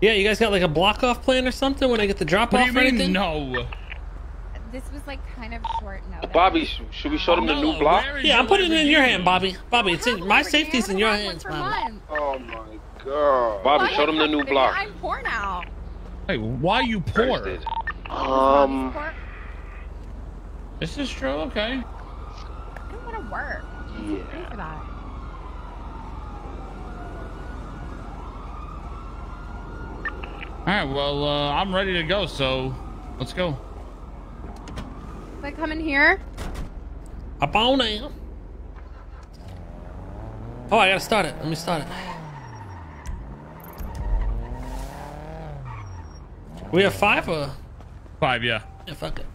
Yeah, you guys got like a block off plan or something when I get the drop What off or you anything? no? This was like kind of short notice. Bobby, should we show them the new block? Yeah, I'm putting it in your hand, Bobby. Bobby, it's in my safety's in your hands, Bobby. Oh my god. Bobby, show them the new block. I'm poor now. Hey, why you poor? Um, This is true. Okay. I don't want to work. yeah. Pay for that. All right. Well, uh, I'm ready to go. So, let's go. If I come in here, Up on now. Oh, I gotta start it. Let me start it. We have five or Five. Yeah. yeah, fuck it.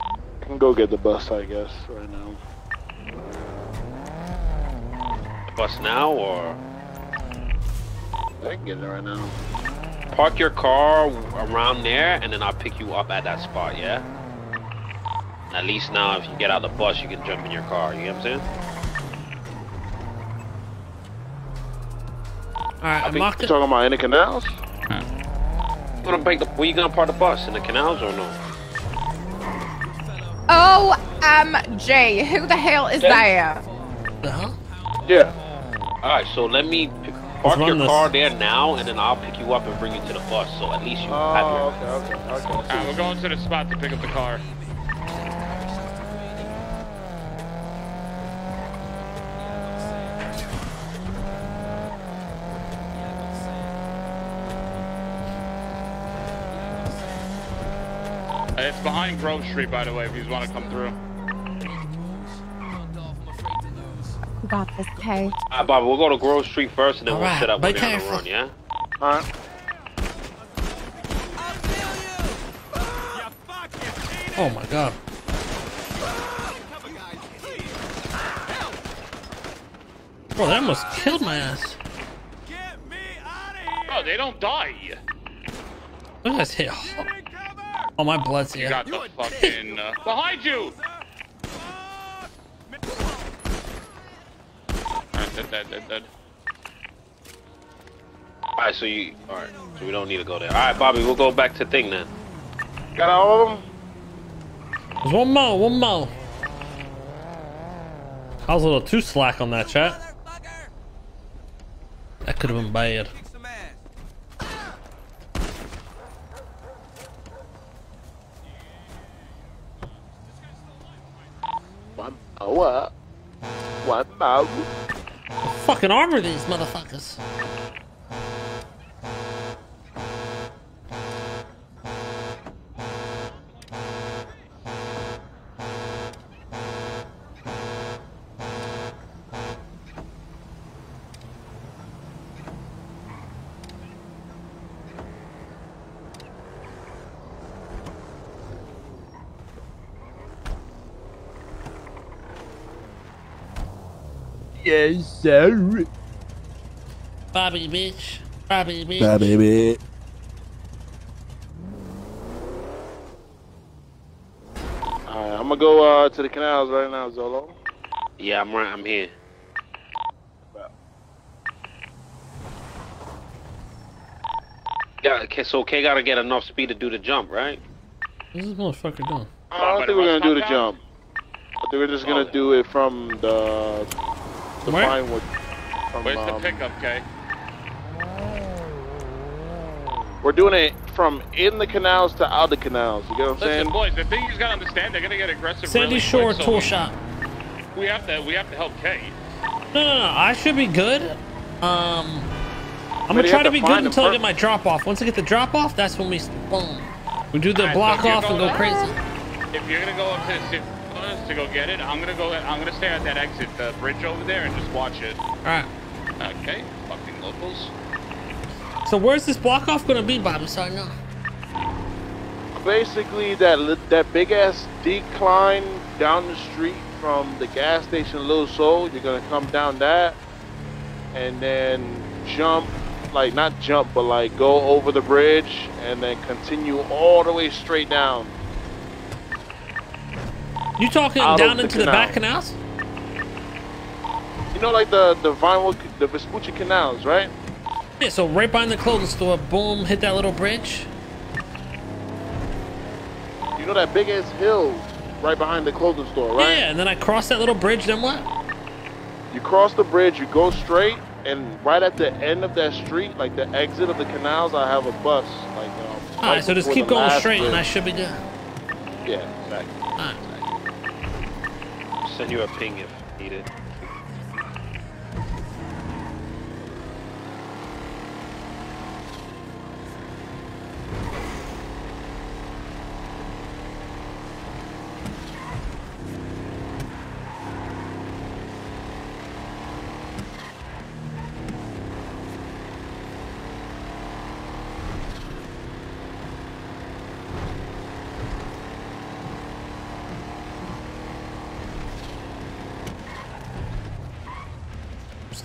I can go get the bus, I guess, right now. Bus now or I can get it right now. park your car around there, and then I'll pick you up at that spot. Yeah. At least now, if you get out the bus, you can jump in your car. You know what I'm saying? All right, I think- marked You it. talking about in the canals? You gonna break the? Where you gonna park the bus in the canals or no? Oh, um, Jay, who the hell is that? The hell? Yeah. All right, so let me pick, park your this. car there now, and then I'll pick you up and bring you to the bus. So at least you oh, have Oh, your. okay, okay, okay. All right, we're going to the spot to pick up the car. It's behind Grove Street, by the way, if you want to come through. Got this, Kay? All right, Bobby, we'll go to Grove Street first, and then All we'll right, set up when they're on the run. Yeah. Alright. Oh my god. Bro, that almost killed my ass. Oh, they don't die. Look at this hit. Oh, my blood's You got the fucking uh, behind you. Alright, dead, dead, dead, dead. All right, so you. All right, so we don't need to go there. All right, Bobby, we'll go back to thing then. Got all of them? There's one more, one more. I was a little too slack on that chat. That could have been bad. One more. One more. Fucking armor these motherfuckers. Yes, sir. Bobby, bitch. Bobby, bitch. Bye, baby. Alright, I'm gonna go uh, to the canals right now, Zolo. Yeah, I'm right. I'm here. Yeah, okay, so K gotta get enough speed to do the jump, right? What's this motherfucker doing? I don't think we're gonna do the jump. I think we're just gonna do it from the the Where? Pinewood. From, Where's the um, pickup, Kay? We're doing it from in the canals to out the canals. You get what I'm Listen, saying? boys, the thing you gotta understand, they're gonna get aggressive. Sandy really Shore quick, so Tool we- Shop. We have to, we have to help Kay. No, no, no. I should be good. Um, I'm gonna try to to be good until I get my drop off. Once I get the drop off, that's when we boom. We do the Alright, block so off and go going- crazy. If you're gonna go up to the city to go get it, I'm gonna go. I'm gonna stay at that exit, the bridge over there, and just watch it. All right. Okay, fucking locals. So where's this block off gonna be, Bobby? So I know. Basically, that that big ass decline down the street from the gas station Little Seoul. You're gonna come down that, and then jump, like not jump, but like go over the bridge, and then continue all the way straight down. You talking Out down into the canal. back canals? You know, like the the Vinewood, the Vespucci canals, right? Yeah, so right behind the clothing store, boom, hit that little bridge. You know that big ass hill right behind the clothing store, right? Yeah, and then I cross that little bridge, then what? You cross the bridge, you go straight, and right at the end of that street, like the exit of the canals, I have a bus. Like, um, Alright, so just keep going last straight and I should be good. Yeah, exactly. Alright. Send you a ping if needed.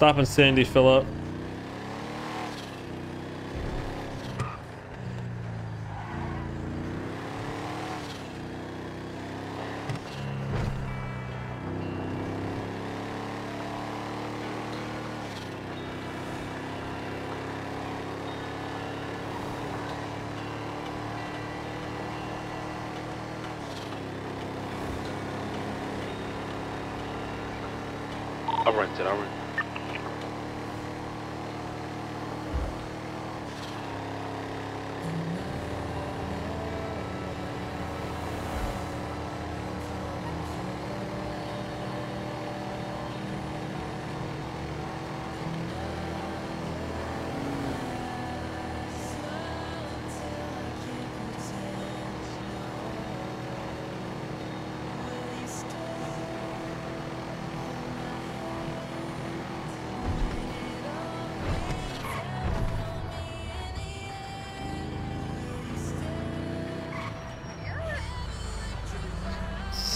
Stop and Sandy, Philip. I'll rent it. I'll rent.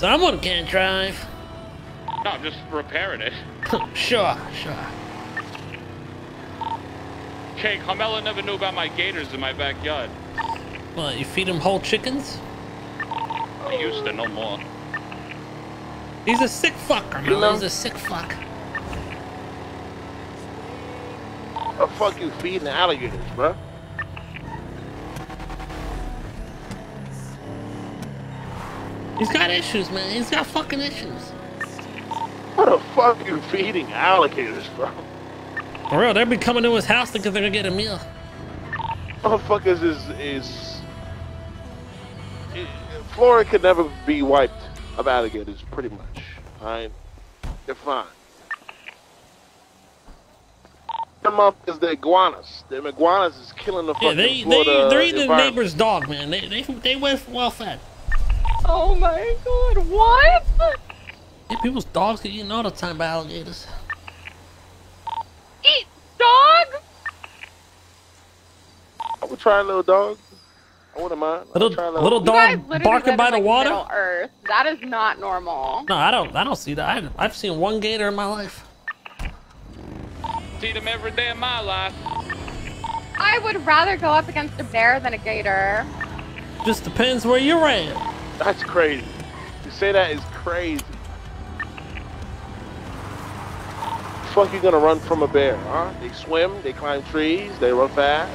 Someone can't drive. No, I'm just repairing it. sure, sure. Okay, Carmela never knew about my gators in my backyard. What, you feed them whole chickens? I used to, no more. He's a sick fucker, You man. know- He's a sick fuck. The fuck you feeding alligators, bro? He's got issues, man. He's got fucking issues. What the fuck you feeding alligators, bro? For real, they'll be coming to his house thinking they're gonna get a meal. Motherfuckers is is. i- Florida could never be wiped of alligators, pretty much. Alright, they're fine. Them is the iguanas. Them iguanas is killing the Yeah, fucking they, they, Florida they're eating the neighbor's dog, man. They, they, they well well fed. Oh my god, what? Yeah, people's dogs get eaten all the time by alligators. Eat dog? I would try a little dog. I wouldn't mind. I Little would try little dog barking by in, the like, water. Earth. That is not normal. No, I don't. I don't see that. I, I've seen one gator in my life. See them every day in my life. I would rather go up against a bear than a gator. Just depends where you're at. That's crazy. To say that is crazy. Fuck you gonna run from a bear, huh? They swim, they climb trees, they run fast.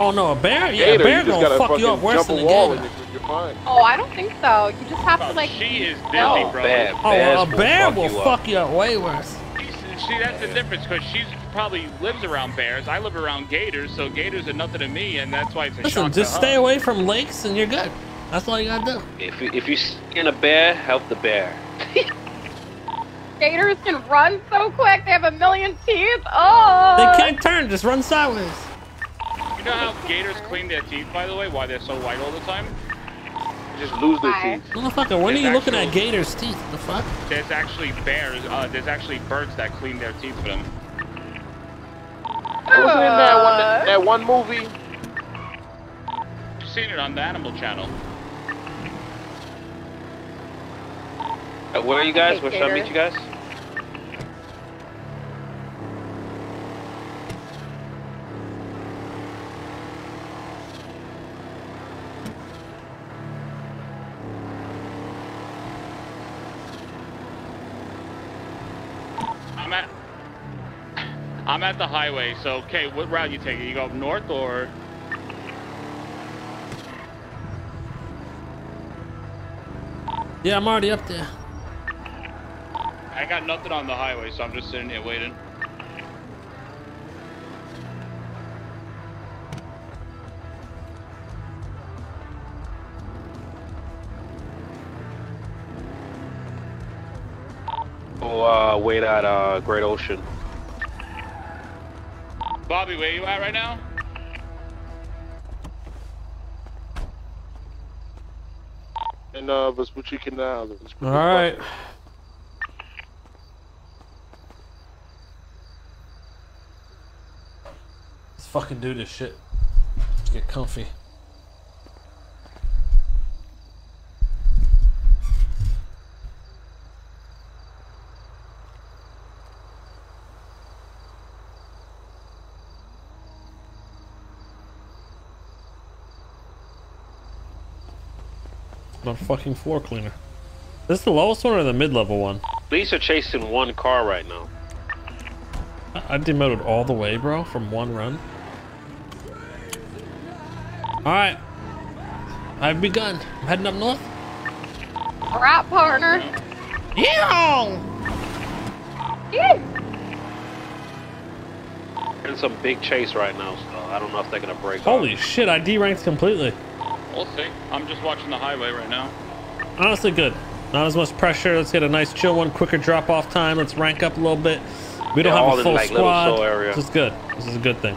Oh no, a bear? Yeah, Gator, a bear gonna fuck you up worse than a a wall gator. and you're, you're fine. Oh, I don't think so. You just have to Oh, like. she is Disney, No. bro. Bad. Oh, a bear will you up. fuck you up way worse. She's- See, that's the difference, because she's probably lives around bears. I live around gators, so gators are nothing to me, and that's why it's a Listen, shock just to stay her. away from lakes and you're good. That's all you gotta do. If you, if you skin a bear, help the bear. Gators can run so quick. They have a million teeth. Oh. They can't turn, just run sideways. You know how gators clean their teeth, by the way? Why they're so white all the time? They just lose their teeth. Motherfucker, when are There's you looking at gators' teeth? The fuck? There's actually bears. Uh, there's actually birds that clean their teeth for them. Wasn't in that one, that one movie? You've seen it on the Animal Channel. Uh, where are you guys? Where should I meet you guys? I'm at. I'm at the highway. So, okay, what route you taking? You go up north or? Yeah, I'm already up there. I got nothing on the highway, so I'm just sitting here waiting. We'll uh, wait at uh, Great Ocean. Bobby, where you at right now? And uh, Vespucci Canal. Vespucci All right. Crossing. Let's fucking do this shit. Let's get comfy. Not fucking floor cleaner. This is the lowest one or the mid-level one? Police are chasing one car right now. I I demoted all the way, bro, from one run. Alright. I've begun. I'm heading up north. Rat partner. Yeah! Yeah. In some big chase right now, so I don't know if they're gonna break. Holy off. shit, I deranked completely. We'll see. I'm just watching the highway right now. Honestly, good. Not as much pressure. Let's get a nice chill one, quicker drop off time. Let's rank up a little bit. We don't Yeah, have a in, full like, squad. Area. This is good. This is a good thing.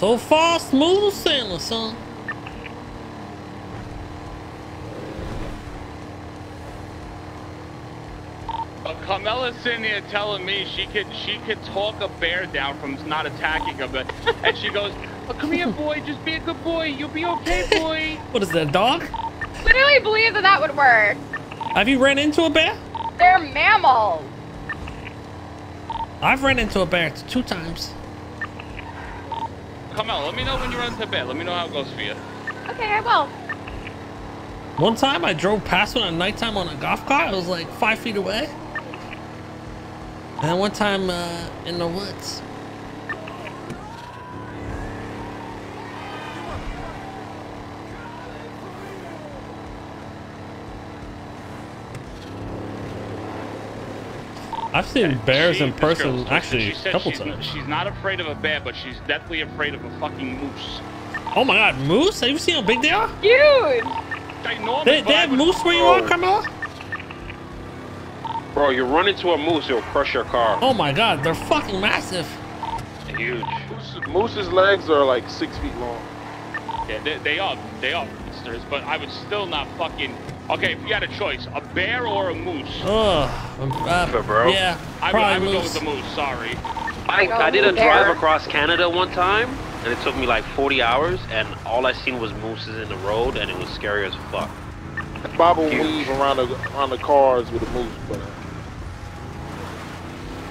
So far, smooth sailing, son. Uh, Carmela's sitting here telling me she could she could talk a bear down from not attacking her, but and she goes, oh, "Come here, boy. Just be a good boy. You'll be okay, boy." What is that, dog? Literally believe that that would work. Have you ran into a bear? They're mammals. I've ran into a bear two times. Carmela, let me know when you run to bed. Let me know how it goes for you. Okay, I will. One time I drove past one at nighttime on a golf cart. It was like five feet away. And one time uh, in the woods. I've seen bears She- in person twisted. actually a couple she's, times. She's not afraid of a bear, but she's definitely afraid of a fucking moose. Oh my god, moose? Have you seen how big they are? Huge. Ginormous, They, they have moose where you are, Carmela? Bro, you run into a moose, it'll crush your car. Oh my god, they're fucking massive. Huge. Moose, moose's legs are like six feet long. Yeah, they, they are they are monsters, but I would still not fucking. Okay, if you had a choice, a bear or a moose, Ugh. Uh, But bro, yeah, I would, I would go with the moose. Sorry. I, Go I did a there. drive across Canada one time, and it took me like 40 hours, and all I seen was mooses in the road, and it was scary as fuck. Bob will weave around the around the cars with a moose, but uh,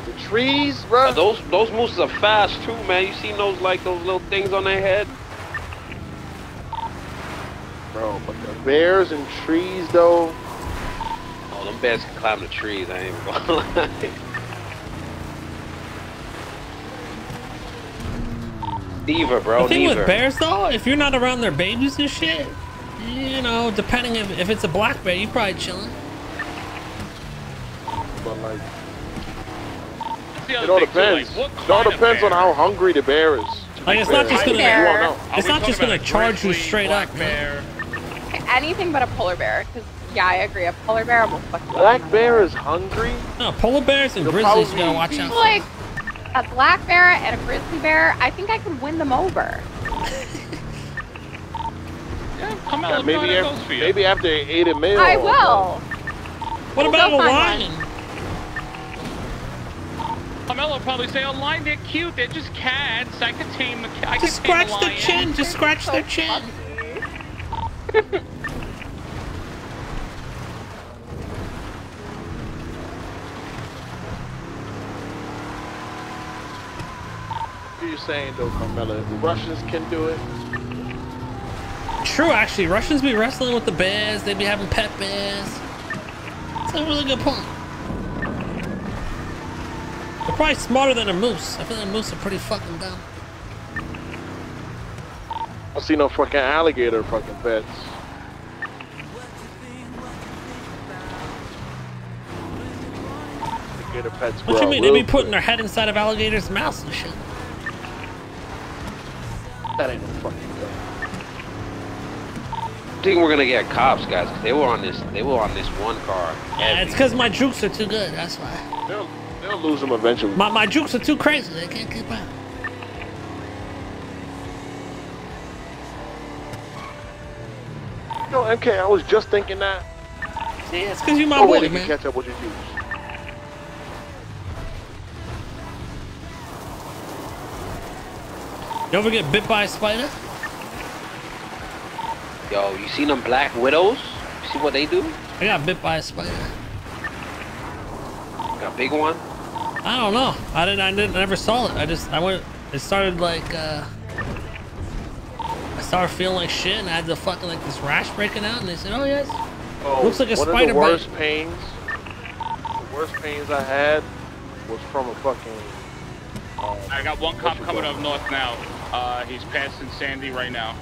the trees, bro. Uh, those those mooses are fast too, man. You seen those like those little things on their head? Bro, but the bears and trees though. Oh, them bears can climb the trees. I ain't even gonna lie. Diva, bro. The thing Diva. with bears, though, if you're not around their babies and shit, you know, depending if, if it's a black bear, you're probably chilling. But like, it all thing, too, depends. Like, it all depends on how hungry the bear is. Like, it's not just gonna- You won't Bear. know. Are It's not just gonna charge you straight black up, bear. Anything but a polar bear, because Yeah, I agree. A polar bear will fuck you up. Black bear is hungry. No, polar bears and They'll grizzlies you gotta watch be- out. Like a black bear and a grizzly bear, I think I could win them over. Yeah, come Yeah, on, maybe, maybe, af- maybe after they ate a meal. I will. What We'll about a go find lion? Carmelo will probably say, "Oh, lion, they're cute. They're just cats. I could tame a cat. Just could tame a scratch their chin. Just scratch So their chin. Fluffy. What are you saying though, the Russians can do it, True, actually, Russians be wrestling with the bears. They be having pet bears. That's a really good point. They're probably smarter than a moose. I feel like moose are pretty fucking dumb. I don't see no fucking alligator fucking pets. Alligator pets. What grow you mean? They be putting quick. their head inside of alligators' mouths and shit. That ain't no fucking thing. I think we're gonna get cops, guys. 'cause they were on this. They were on this one car. Yeah, it's because my jukes are too good. That's why. They'll they'll lose them eventually. My, my jukes are too crazy. They can't keep up. Yo, MK, I was just thinking that. See, it's because you my No way boy, they man. catch up with your juice. You ever get bit by a spider? Yo, you seen them black widows? You see what they do? I got bit by a spider. Got a big one. I don't know. I didn't. I didn't. I never saw it. I just. I went. It started like. uh I started feeling like shit, and I had the fucking like this rash breaking out, and they said, "Oh yes." Oh, Looks like a one spider of the bite. worst pains. The worst pains I had was from a fucking. Um, I got one cop coming up north now. Uh, he's passing Sandy right now.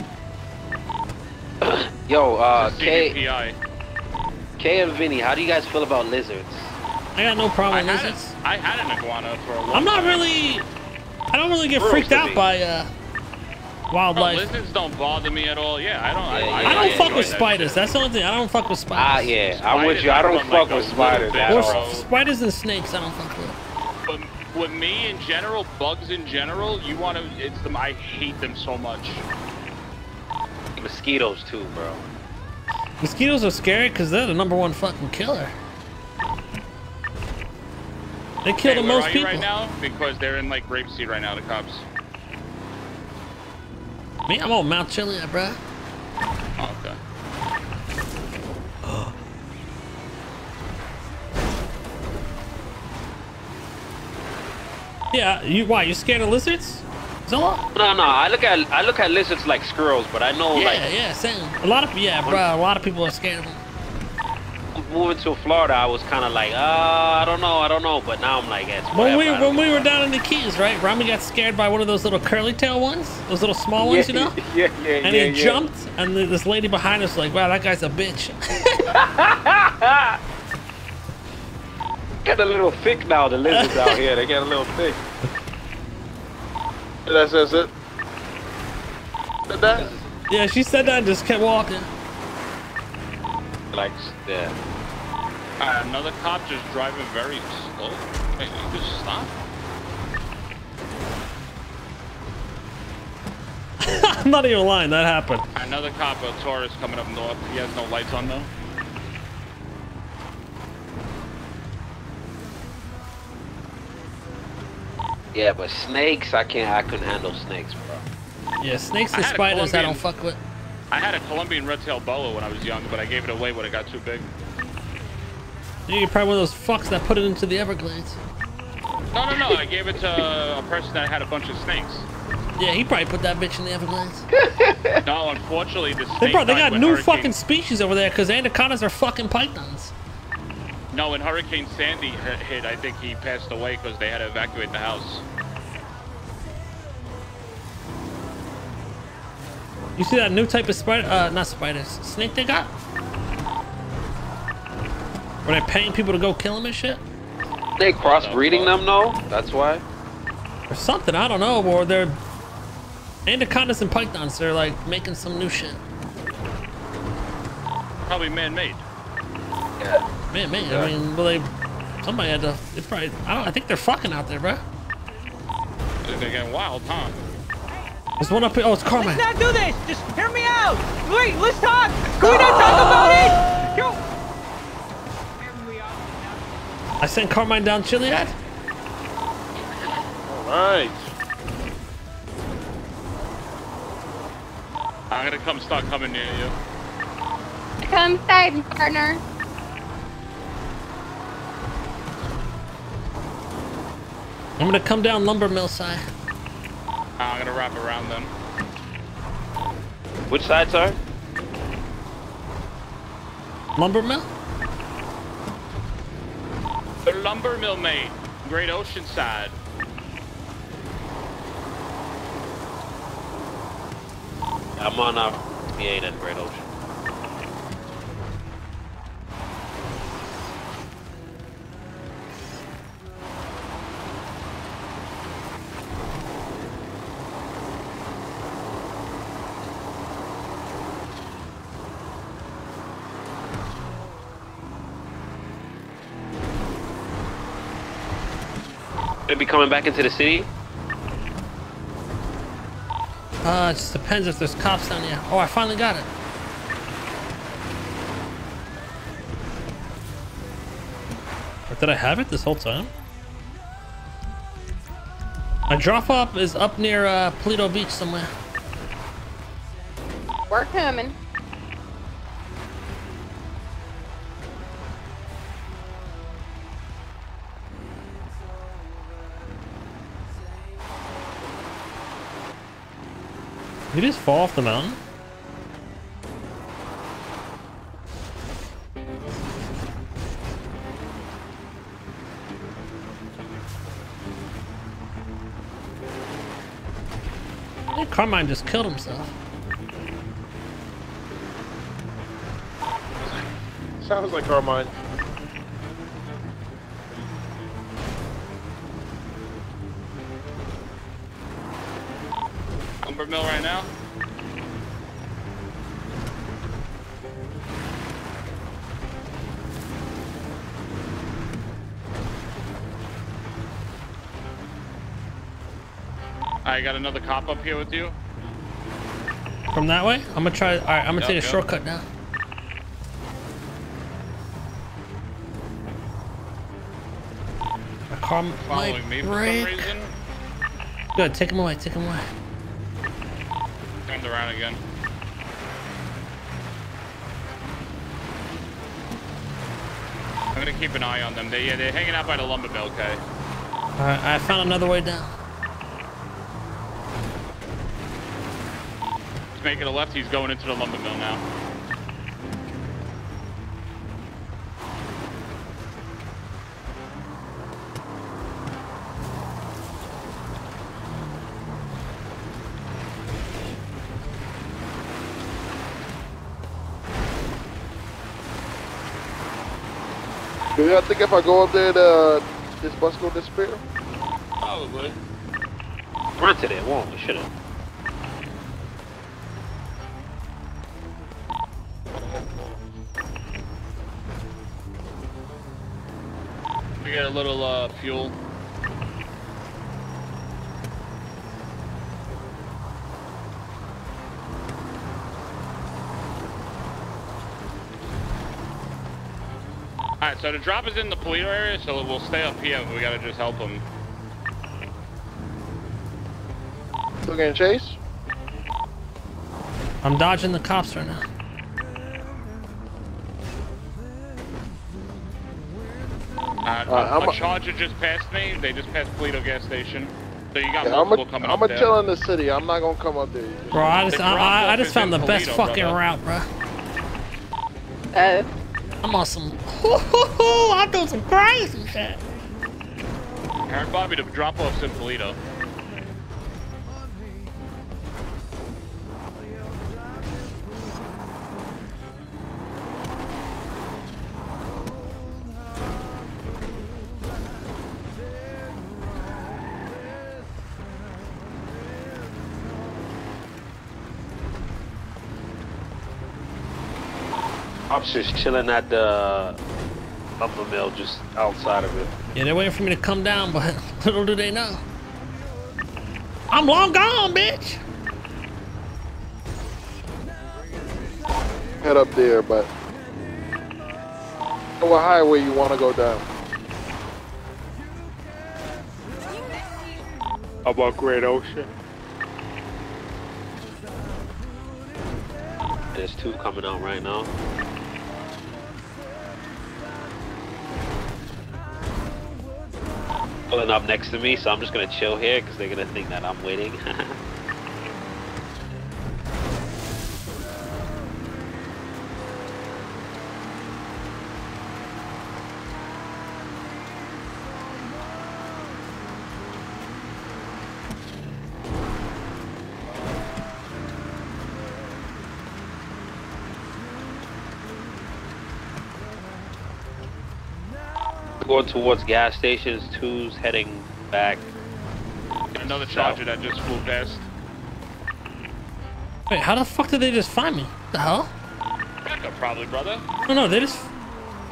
Yo, uh, It's a K, CDPI. K and Vinny, how do you guys feel about lizards? I got no problem with had, lizards. I had an iguana for a long I'm not time. really. I don't really get Gross freaked out me. by uh Bro, wildlife. lizards don't bother me at all. Yeah, I don't. I, Yeah, I, I don't yeah, fuck with that spiders. shit. That's the only thing. I don't fuck with spiders. Ah, spiders. yeah, I'm with you. I don't I'm fuck like with spiders at bit, Or all. spiders and snakes. I don't fuck with. But with me in general, bugs in general, you want to. It's them. I hate them so much. Mosquitoes too, bro. Mosquitoes are scary because they're the number one fucking killer. They kill Hey, the where most are you people. right now? Because they're in like Grapeseed right now. The cops. Me, I'm on Mount Chiliad, bruh. Oh, okay. Yeah, you why? You scared of lizards? Zilla? No, no. I look at I look at lizards like squirrels, but I know Yeah, like yeah, same. A lot of yeah, bruh. A lot of people are scared of them. Moving to Florida, I was kind of like, uh, I don't know, I don't know. But now I'm like, it's When we when we were down in the Keys, right? Ramee got scared by one of those little curly tail ones, those little small ones, you know. Yeah, yeah, And yeah, he yeah. jumped, and th- this lady behind us was like, "Wow, that guy's a bitch." Get a little thick now. The lizards out here, they get a little thick. That's, that's it. That- that- yeah, she said that and just kept walking. Like, yeah. Uh, another cop just driving very slow. Wait, you just stop? I'm not even lying. That happened. Another cop, a Taurus coming up north. He has no lights on though. Yeah, but snakes, I can't. I couldn't handle snakes, bro. Yeah, snakes and spiders I don't fuck with. I had a Colombian red-tailed boa when I was young, but I gave it away when it got too big. You're probably one of those fucks that put it into the Everglades. No, no, no. I gave it to a person that had a bunch of snakes. Yeah, he probably put that bitch in the Everglades. No, unfortunately, the snake They probably they died got new Hurricane- fucking species over there because anacondas are fucking pythons. No, when Hurricane Sandy hit, hit, I think he passed away because they had to evacuate the house. You see that new type of spider? Uh, not spiders, snake they got? Where they're paying people to go kill them and shit? They crossbreeding them, though. That's why. Or something, I don't know. Or they're anacondas and pythons. They're like making some new shit. Probably man-made. Yeah. Man, man, I mean, well, they, somebody had to, It's probably, I don't, I think they're fucking out there, bro. They're getting wild, huh? There's one up here, oh, it's Carmine. Let's not do this. Just hear me out. Wait, let's talk. Can we not talk about it? Yo. I sent Carmine down Chiliad. All right. I'm gonna come start coming near you. Come inside, partner. I'm gonna come down Lumber Mill side. I'm gonna wrap around them. Which side, sir? Lumber Mill? The lumber mill, mate. Great Ocean side. I'm on uh, 58 at Great Ocean. Gonna be coming back into the city? Uh, it just depends if there's cops down here. Oh, I finally got it. Or did I have it this whole time? My drop off is up near uh, Paleto Beach somewhere. We're coming. Did you just fall off the mountain? Think Carmine just killed himself. Sounds like Carmine. Mill right now. I got another cop up here with you. From that way? I'm gonna try. All right, I'm gonna Yep, take a yep. shortcut now. My car Following me for some reason. Good, take him away, take him away. Turned around again. I'm gonna keep an eye on them. They, yeah, they're hanging out by the lumber mill, okay? All right, I found another way down. He's making a left. He's going into the lumber mill now. Do you think if I go up there, the, this bus will disappear? Probably. Granted, it won't. We should've. We got a little uh, fuel. Alright, so the drop is in the Paleto area, so we'll stay up here. We gotta just help them. Still getting chase? I'm dodging the cops right now. Uh, Uh, I'm a, a- Charger just passed me. They just passed Paleto gas station. So you got Yeah, I'm multiple a, coming I'm up a there. chill in the city. I'm not gonna come up there. Bro, I just, I, I, I just found the in best fucking brother. route, bro. Uh, I'm on some. I'm doing some crazy shit. Aaron Bobby, the drop off's in Paleto. Cops just chilling at the lumber mill just outside of it. Yeah, they're waiting for me to come down, but little do they know. I'm long gone, bitch. Head up there, but what highway you want to go down? How about Great Ocean? Two coming out right now. Pulling up next to me, so I'm just gonna chill here because they're gonna think that I'm waiting. Going towards gas stations, two's heading back. Another charger that just flew past. Wait, how the fuck did they just find me? What the hell? Backup probably, brother. No, no, they just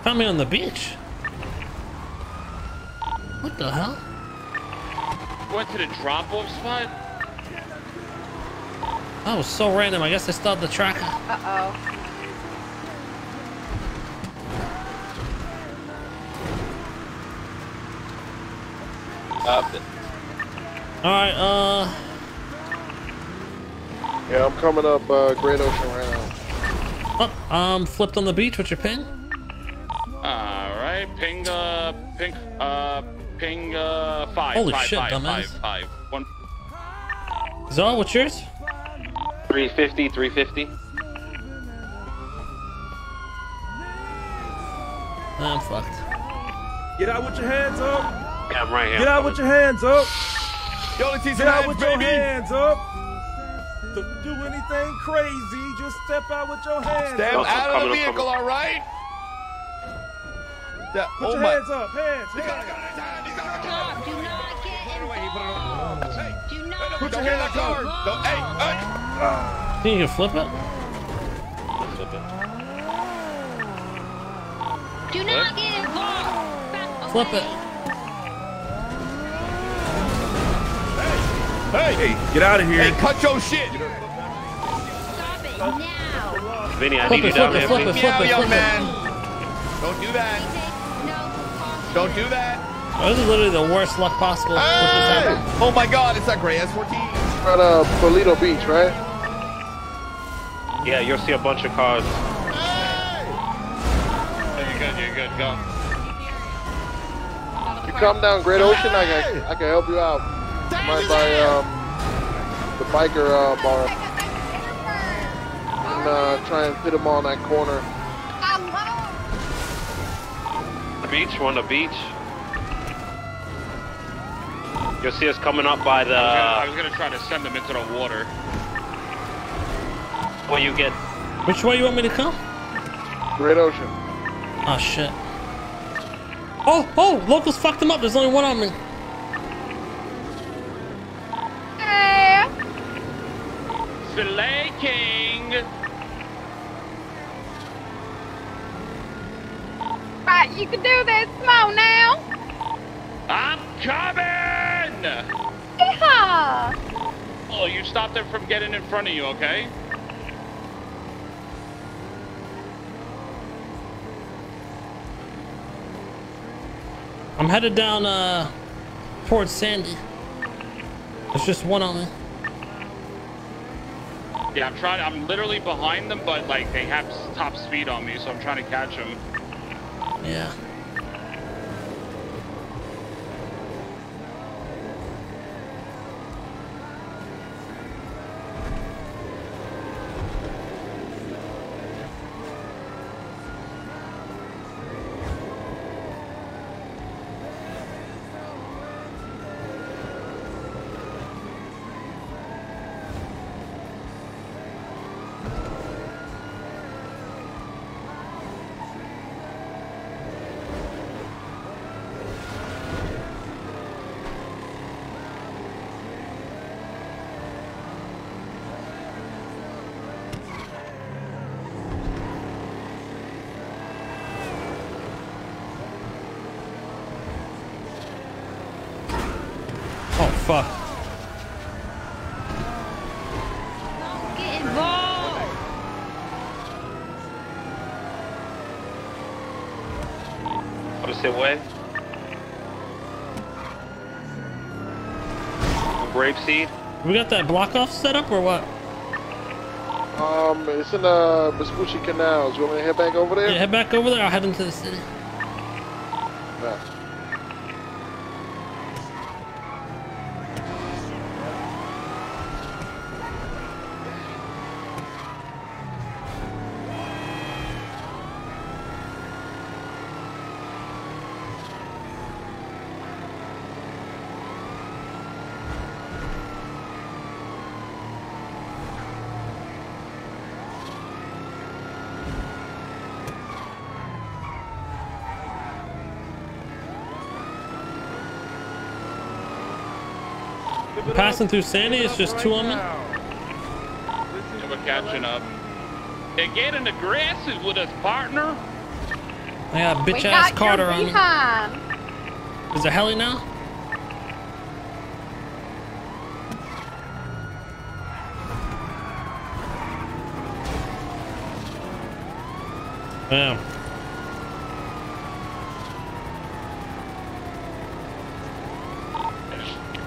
found me on the beach. What the hell? Went to the drop-off spot. That was so random. I guess they stopped the tracker. Uh-oh. Up. All right, uh, Yeah, I'm coming up uh, Great Ocean right now. up. Um, flipped on the beach. What's your ping? All right, ping, uh, ping, uh, ping, uh, five, Holy five, shit, five, dumbass. five, five. One. Zoe, what's yours? 350, 350. I'm fucked. Get out with your hands up. Yeah, I'm right here. Get out with your hands up. Yo, let's see Get out hands, with your hands up. Don't do anything crazy. Just step out with your hands Step up. Yo, I'm out of the vehicle, all right? That, Put oh your my. hands up. Hands. hands. Do not get involved. Do not Put your get hand on that car. involved. No, hey, hey. Think you can flip it? Flip it. Do not get involved. Flip it. Hey, get out of here. Hey, cut your shit. Stop it now. Vinny, I Flip need it, you down flip there. it, flip it, Meow, flip it, young flip it. man. Don't do that. Don't do that. Oh, this is literally the worst luck possible. Hey! Oh my god, it's that gray S14. At uh, Paleto Beach, right? Yeah, you'll see a bunch of cars. You're good. You're good. Go. You come down Great Ocean, I can I can help you out. Right by um the biker uh, bar. And uh, try and hit him on that corner. The beach, we're on the beach. You'll see us coming up by I was gonna- I was gonna try to send them into the water. Where you get. Which way you want me to come? Great Ocean. Oh shit. Oh, oh, locals fucked him up. There's only one on me. Filet King. Right, you can do this. Come on now. I'm coming. Yeah. Oh, you stopped them from getting in front of you, okay? I'm headed down uh towards Sandy. There's just one on me. Yeah, I'm trying. I'm literally behind them, but like they have top speed on me, so I'm trying to catch them. Yeah. Fucked. Don't get involved. Opposite way. Grapeseed. We got that block off set up or what? Um, it's in the Vespucci Canals. You want me to head back over there? Yeah, head back over there. I'll head into the city. Yeah. Passing through Sandy, it's just two on me. And we're catching up. They're getting aggressive with us, partner. I got bitch ass your Carter on me. behind. Is there heli now? Damn.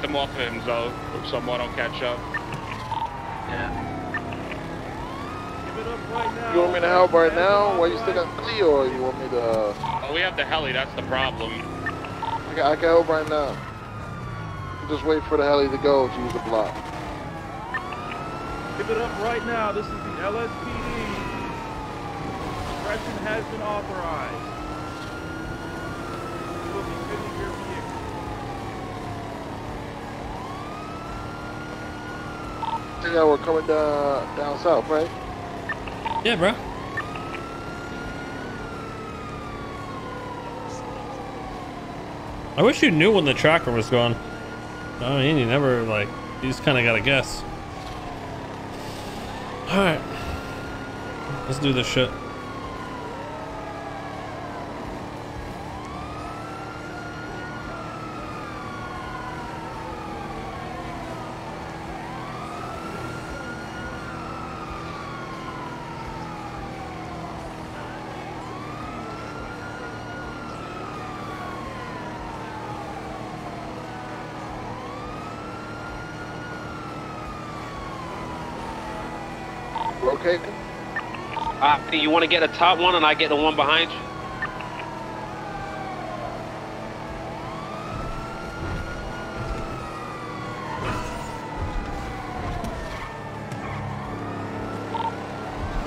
Them off of him, though. If someone don't catch up. You want me to help right now? While you still got Cleo, or you want me to? Uh, Oh, we have the heli. That's the problem. I, can, I can help right now. Just wait for the heli to go to use the block. Give it up right now. This is the LSPD. Suppression has been authorized. You will be fitting your vehicle. Yeah, we're coming down down south, right? Yeah, bro. I wish you knew when the tracker was gone. I mean, you never, like, you just kind of got to guess. Alright. Let's do this shit. Okay. Uh, you want to get the top one and I get the one behind you?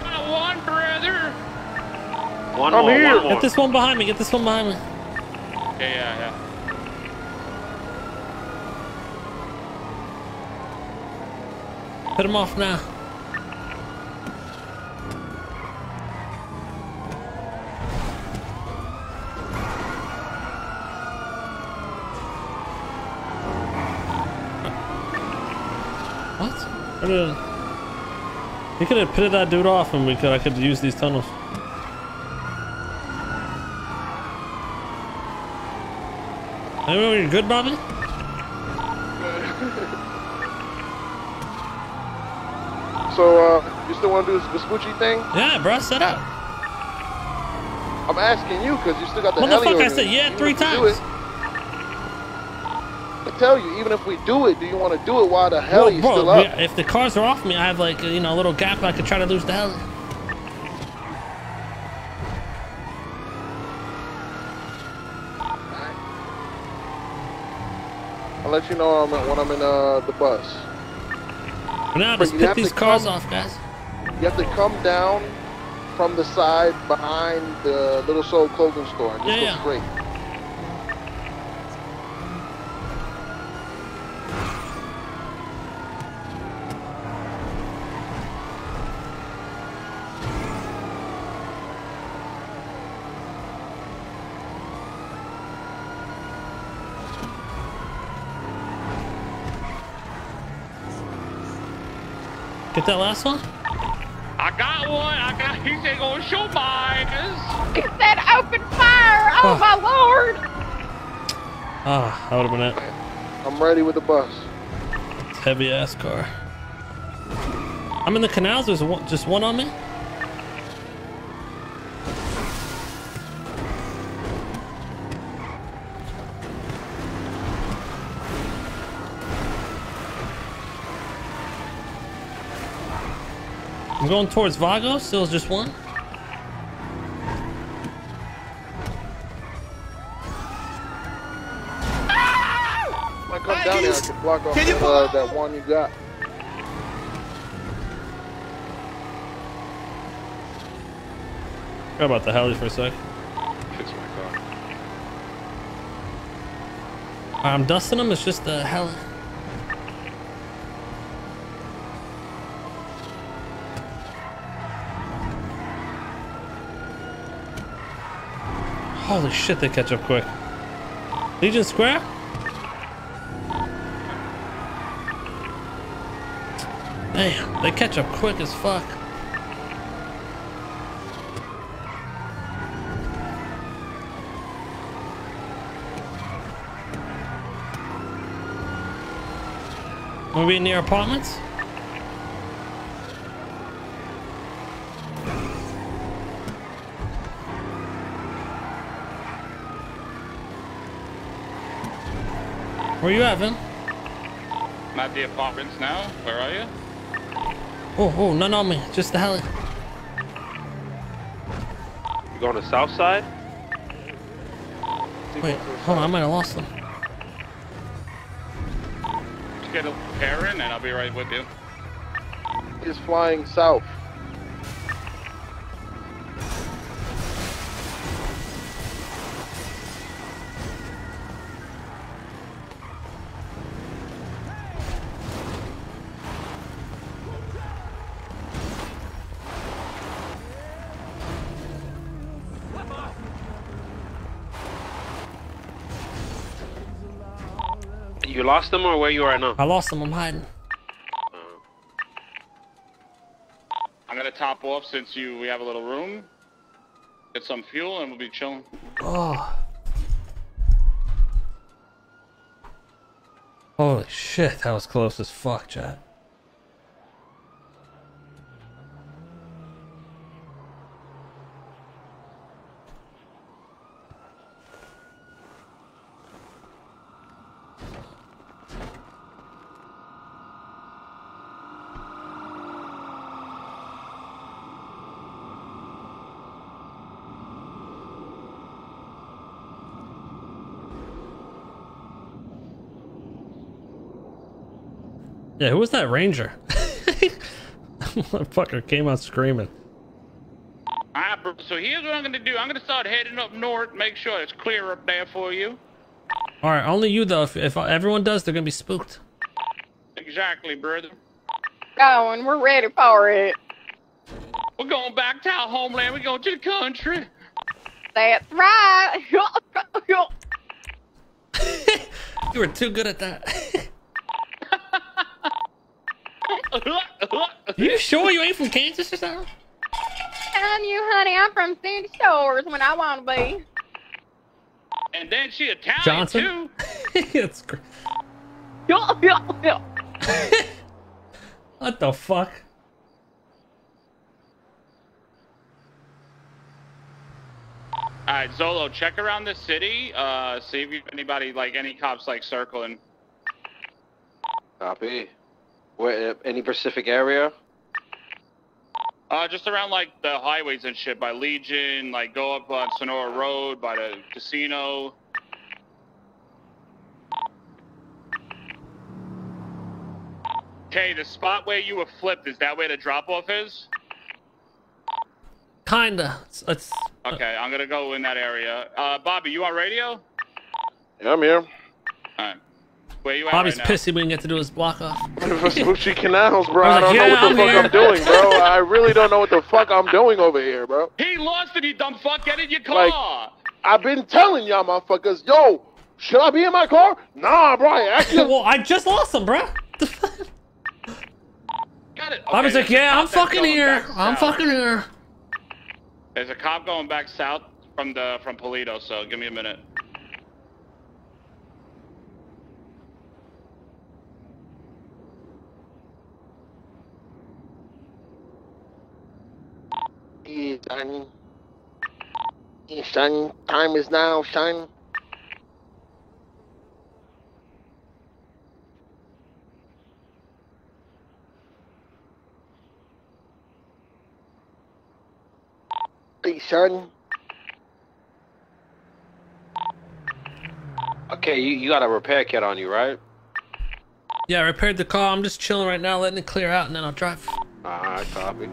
Not one, brother. One I'm more, here. one more. Get this one behind me. Get this one behind me. Yeah, yeah, yeah. Put him off now. What? I He could have pitted that dude off and we could I could use these tunnels. Anyway, you're good, Bobby? So, uh, you still want to do this Vespucci thing? Yeah, bro, set up. I'm asking you because you still got the heli Motherfucker, I said yeah Even three if we do times. I tell you, even if we do it, do you want to do it while the heli is Bro, still up? yeah, if the cars are off me, I have like you know a little gap. I could try to lose the heli. I'll let you know when I'm, when I'm in uh, the bus. Now just you pick have to these cars come- off, guys. You have to come down from the side behind the Little Seoul clothing store and just Yeah, go yeah. straight. Get that last one. I got one. I got. He said gonna show mine. He said open fire. Oh Oh. my lord. Ah, that would have been it. I'm ready with the bus. Heavy ass car. I'm in the canals. There's one, just one on me. Going towards Vago. Still just one. I come Hey, down can here, you- I can block off can you uh, pull- that one you got. Forgot about the heli for a sec. Fix my car. I'm dusting them. It's just the heli. Holy shit, they catch up quick. Legion Square? Damn, they catch up quick as fuck. Are we in near apartments? Where you at, Vin? I'm at the apartments now. Where are you? Oh, oh, none on me. Just the heli. You going to south side? Wait, hold on. I might have lost them. Just get a pair in, and I'll be right with you. He's flying south. Lost them or where you are now? I lost them. I'm hiding. Uh, I'm gonna top off since you we have a little room. Get some fuel, and we'll be chilling. Oh. Holy shit, that was close as fuck, Chad. Yeah, who was that ranger? Motherfucker came out screaming. Alright. So here's what I'm gonna do. I'm gonna start heading up north. Make sure it's clear up there for you. All right, only you though. If, if everyone does, they're gonna be spooked. Exactly, brother. Going, we're ready for it. We're going back to our homeland. We're going to the country. That's right. You were too good at that. you sure you ain't from Kansas or something? Telling you, honey, I'm from Sandy Shores when I want to be. and then she Italian Johnson? too. That's great. What the fuck? All right, Zolo, check around the city. Uh, see if you, anybody like any cops like circling. Copy. Where, any Pacific area? Uh, just around like the highways and shit by Legion, like go up on Senora Road by the casino. Okay, the spot where you were flipped is that where the drop off is? Kinda. It's, it's Okay, I'm gonna go in that area. Uh, Bobby, you on radio? Yeah, I'm here. All right. Where you at Bobby's right pissy we didn't get to do his block off. Spooky Canals, bro. I I, was like, don't know yeah, what the I'm fuck here. I'm doing, bro. I really don't know what the fuck I'm doing over here, bro. He lost it, you dumb fuck. Get in your car. Like- I've been telling y'all motherfuckers, yo, should I be in my car? Nah, bro. I actually, well, I just lost him, bro. Got it. Bobby's like, yeah, I'm fucking here. I'm south. fucking here. There's a cop going back south from the from Paleto, so give me a minute. Son. Hey, son, time is now, son. Hey, son. Okay, you, you got a repair kit on you, right? Yeah, I repaired the car. I'm just chilling right now, letting it clear out, and then I'll drive. Alright, copy.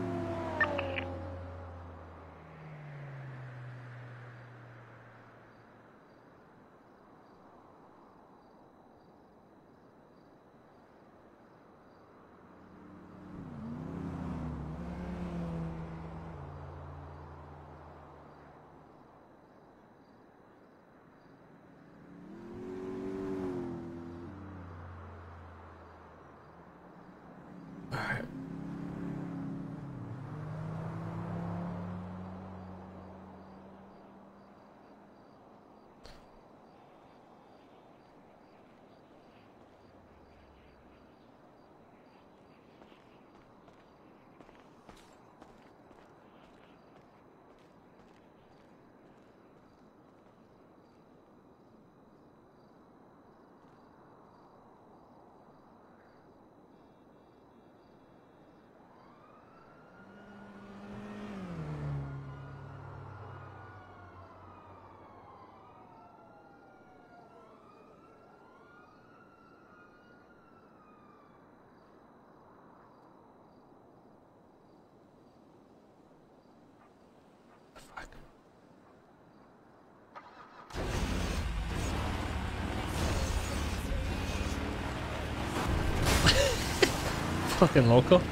Fucking local.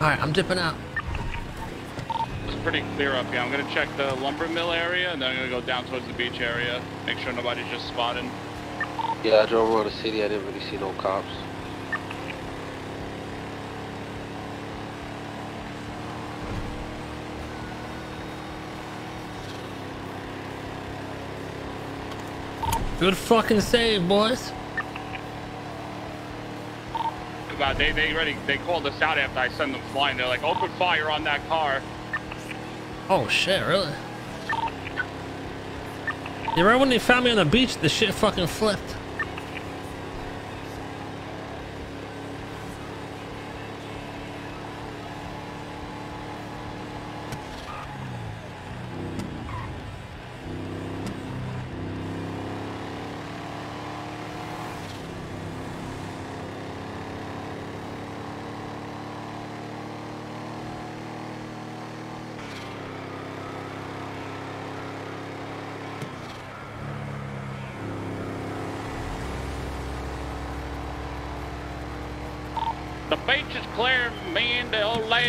Alright, I'm dipping out. It's pretty clear up here. I'm gonna check the lumber mill area, and then I'm gonna go down towards the beach area. Make sure nobody's just spotting. Yeah, I drove around the city. I didn't really see no cops. Good fucking save, boys. About they they already they called us out after I sent them flying. They're like, oh, open fire on that car. Oh shit, really? You remember when they found me on the beach, the shit fucking flipped. The beach is clear. Me and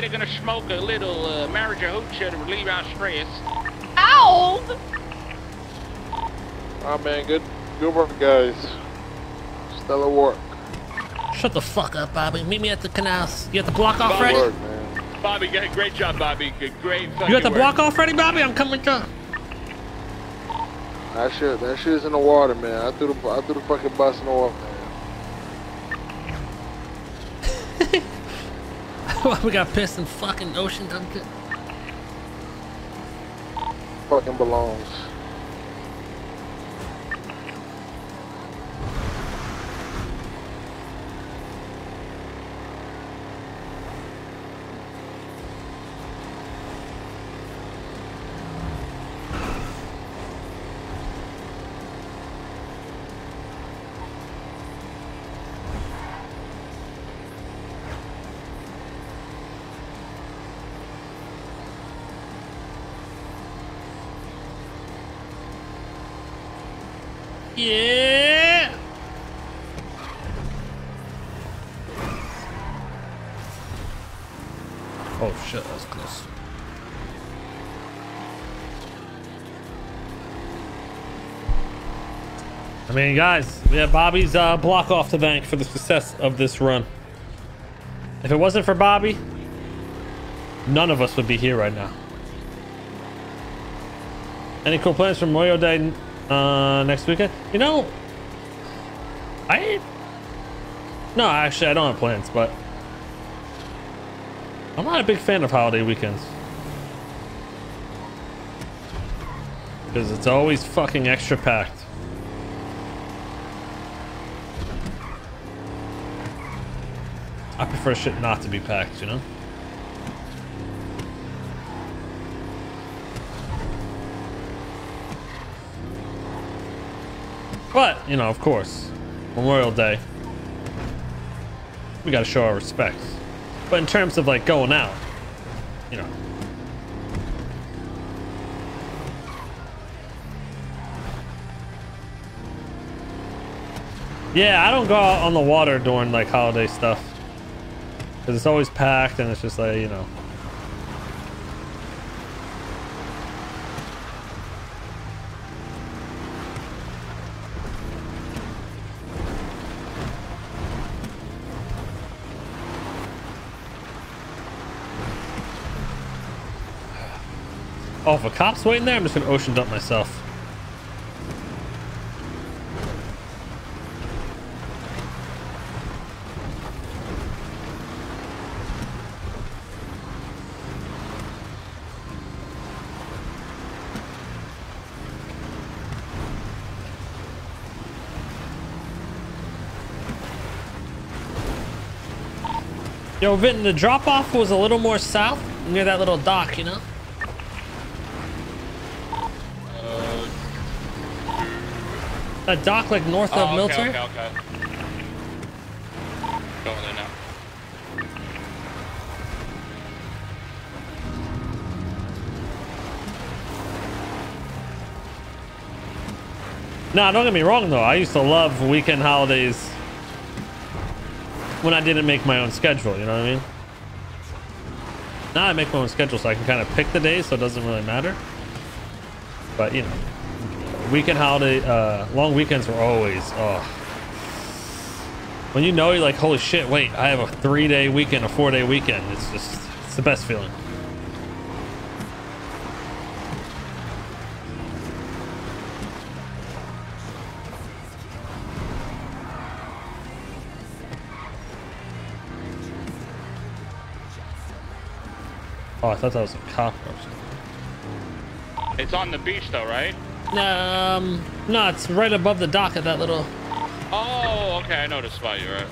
the old lady gonna smoke a little uh, marijuana hooch to relieve our stress. Ow! Ah, man, good, good work, guys. Stellar work. Shut the fuck up, Bobby. Meet me at the canals. You got the block off Bobby. ready? Work, man. Bobby, great, great job, Bobby. Good, great. You got the block off ready, Bobby? I'm coming through. That shit, that shit is in the water, man. I threw the, I threw the fucking bus in the water, we got pissed in fucking ocean it. Fucking belongs. Mean, guys, we have Bobby's uh, block off to thank for the success of this run. If it wasn't for Bobby, none of us would be here right now. Any cool plans for Memorial Day uh, next weekend? You know, I no, actually, I don't have plans, but I'm not a big fan of holiday weekends. Because it's always fucking extra packed. I prefer shit not to be packed, you know? But, you know, of course, Memorial Day, we gotta show our respects. But in terms of like going out, you know. Yeah, I don't go out on the water during like holiday stuff. Cause it's always packed and it's just like, you know. Oh, if a cop's waiting there, I'm just gonna ocean dump myself. Yo, Vinton, the drop off was a little more south near that little dock, you know? Uh, that dock like north of Oh, Milton? okay, okay, okay. Going there now. Nah, don't get me wrong though. I used to love weekend holidays when I didn't make my own schedule, you know what I mean? Now I make my own schedule so I can kind of pick the days so it doesn't really matter. But, you know, weekend holiday, uh, long weekends were always, oh. When you know, you're like, holy shit, wait, I have a three day weekend, a four day weekend. It's just, it's the best feeling. Oh, I thought that was a cockroach. It's on the beach though, right? Um, no, it's right above the dock at that little. Oh, okay. I know the spot. You're right.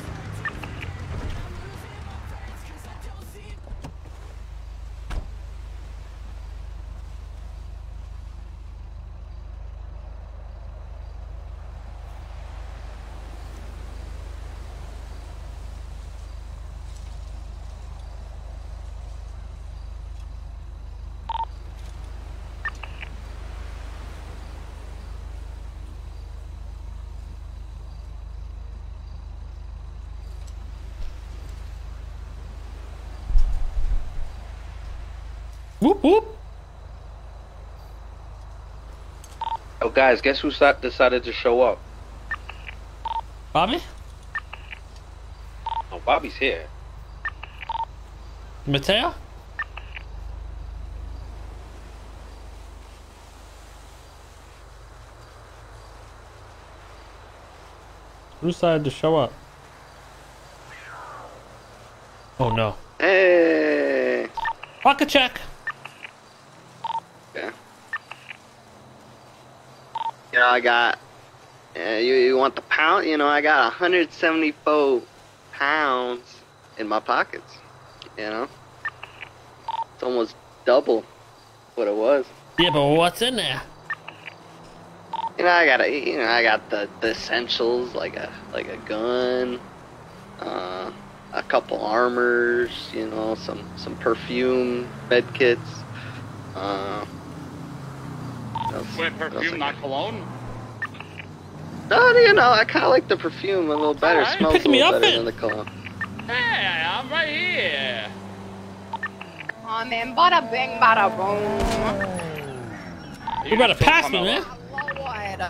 Whoop whoop. Oh, guys, guess who decided to show up? Bobby? Oh, Bobby's here. Mateo? Who decided to show up? Oh no. Hey. Pocket check. Yeah. You know, I got. Uh, you, you want the pound? You know, I got 174 pounds in my pockets. You know? It's almost double what it was. Yeah, but what's in there? You know, I got a, you know, I got the, the essentials like a like a gun, uh, a couple armors, you know, some some perfume, med kits. Uh, what else- Wait, what else I perfume, not cologne? No, you know, I kind of like the perfume a little better. Alright. Smells Picking a me little up better in. than the cologne. Hey, I'm right here. Come on, man. Bada bing, bada boom. You better still pass come me, man. Lord.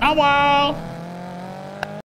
Oh wow.